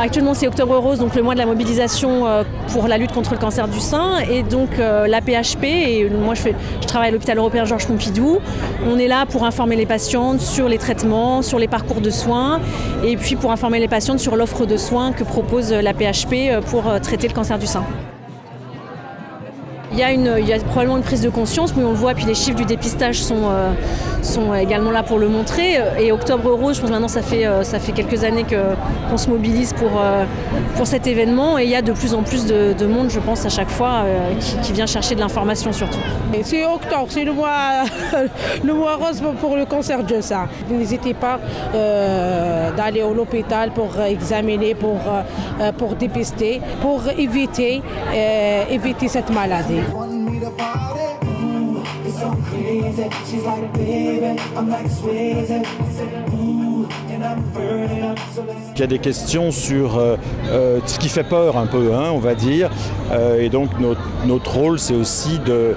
Actuellement, c'est Octobre Rose, donc le mois de la mobilisation euh, pour la lutte contre le cancer du sein. Et donc euh, la PHP, et moi je, travaille à l'hôpital européen Georges Pompidou. On est là pour informer les patientes sur les traitements, sur les parcours de soins, et puis pour informer les patientes sur l'offre de soins que propose la PHP euh, pour traiter le cancer du sein. Il y, a probablement une prise de conscience, mais on le voit, puis les chiffres du dépistage sont, euh, également là pour le montrer. Et Octobre Rose, je pense maintenant ça fait, euh, ça quelques années qu'on se mobilise pour, euh, pour cet événement et il y a de plus en plus de, de monde, je pense, à chaque fois, qui, vient chercher de l'information surtout. C'est octobre, c'est le mois, le rose pour le cancer du sein. N'hésitez pas d'aller à l'hôpital pour examiner, pour, pour dépister, pour éviter cette maladie. Il y a des questions sur euh, euh, ce qui fait peur un peu, hein, on va dire. Euh, et donc notre, rôle, c'est aussi de,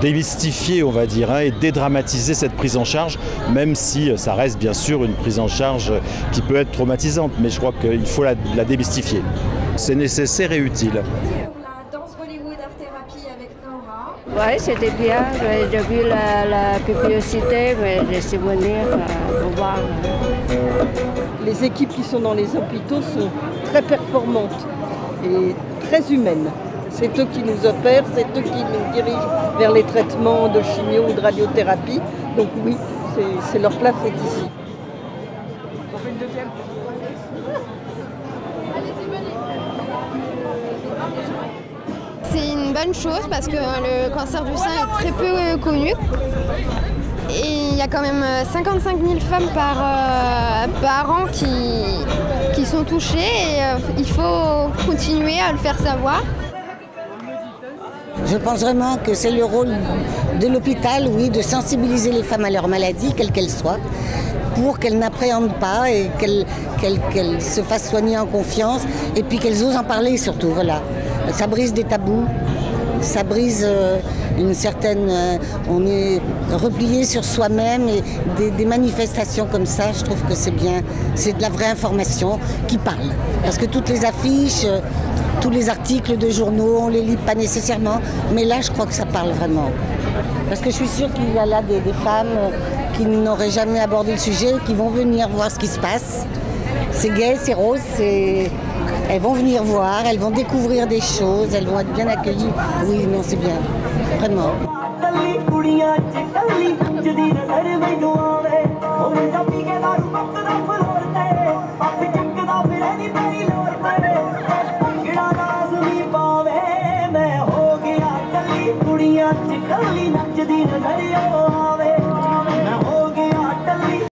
démystifier, on va dire, hein, et dédramatiser cette prise en charge, même si ça reste bien sûr une prise en charge qui peut être traumatisante. Mais je crois qu'il faut la, la démystifier. C'est nécessaire et utile. Oui, c'était bien. J'ai vu la, la, publicité, mais j'ai su venir euh, pour voir. Les équipes qui sont dans les hôpitaux sont très performantes et très humaines. C'est eux qui nous opèrent, c'est eux qui nous dirigent vers les traitements de chimio ou de radiothérapie. Donc oui, c'est leur place est ici. On fait une deuxième C'est une bonne chose parce que le cancer du sein est très peu connu. Et il y a quand même 55 000 femmes par, euh, par an qui, qui sont touchées et euh, il faut continuer à le faire savoir. Je pense vraiment que c'est le rôle de l'hôpital, oui, de sensibiliser les femmes à leur maladie, quelle qu'elle soit, pour qu'elles n'appréhendent pas et qu'elles qu qu se fassent soigner en confiance et puis qu'elles osent en parler surtout. Voilà. Ça brise des tabous, ça brise euh, une certaine. Euh, on est replié sur soi-même et des, manifestations comme ça, je trouve que c'est bien. C'est de la vraie information qui parle. Parce que toutes les affiches, euh, tous les articles de journaux, on les lit pas nécessairement, mais là, je crois que ça parle vraiment. Parce que je suis sûre qu'il y a là des, des femmes qui n'auraient jamais abordé le sujet, qui vont venir voir ce qui se passe. C'est gai, c'est rose, c'est elles vont venir voir, elles vont découvrir des choses, elles vont être bien accueillies. Oui, non, c'est bien, vraiment. ਨੱਚਦੀ ਨਜ਼ਰ